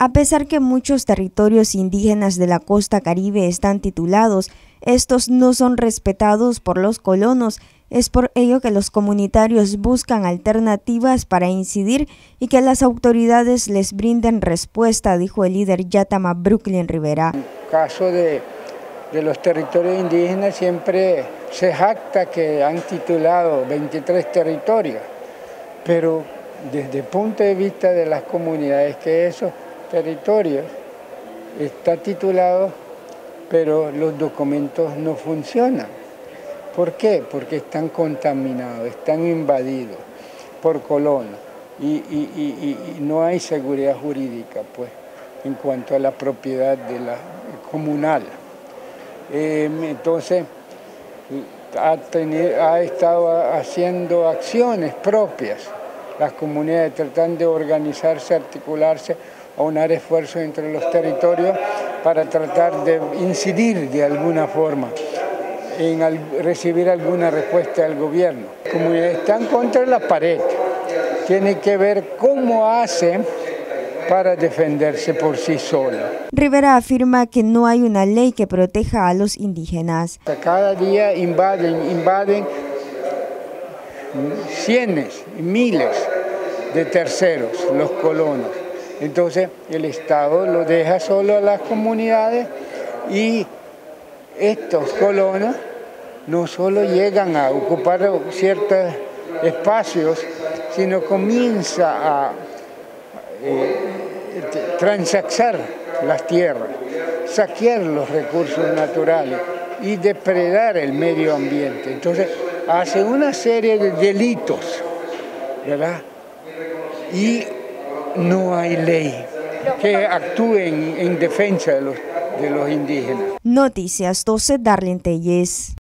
A pesar que muchos territorios indígenas de la costa caribe están titulados, estos no son respetados por los colonos. Es por ello que los comunitarios buscan alternativas para incidir y que las autoridades les brinden respuesta, dijo el líder Yatama Brooklyn Rivera. En caso de, de los territorios indígenas siempre se jacta que han titulado 23 territorios, pero desde el punto de vista de las comunidades que eso territorio está titulado, pero los documentos no funcionan. ¿Por qué? Porque están contaminados, están invadidos por colonos y, no hay seguridad jurídica pues, en cuanto a la propiedad de la comunal. Em, entonces, ha, ha estado haciendo acciones propias las comunidades, tratando de organizarse, articularse aunar esfuerzos entre los territorios para tratar de incidir de alguna forma en recibir alguna respuesta del gobierno. Como están contra la pared, tiene que ver cómo hacen para defenderse por sí solos. Rivera afirma que no hay una ley que proteja a los indígenas. Cada día invaden, invaden cientos, miles de terceros, los colonos. Entonces el Estado lo deja solo a las comunidades y estos colonos no solo llegan a ocupar ciertos espacios, sino comienza a eh, transaccionar las tierras, saquear los recursos naturales y depredar el medio ambiente. Entonces hace una serie de delitos, ¿verdad? Y no hay ley que actúe en, defensa de los, de los indígenas. Noticias 12, Darlene Telles.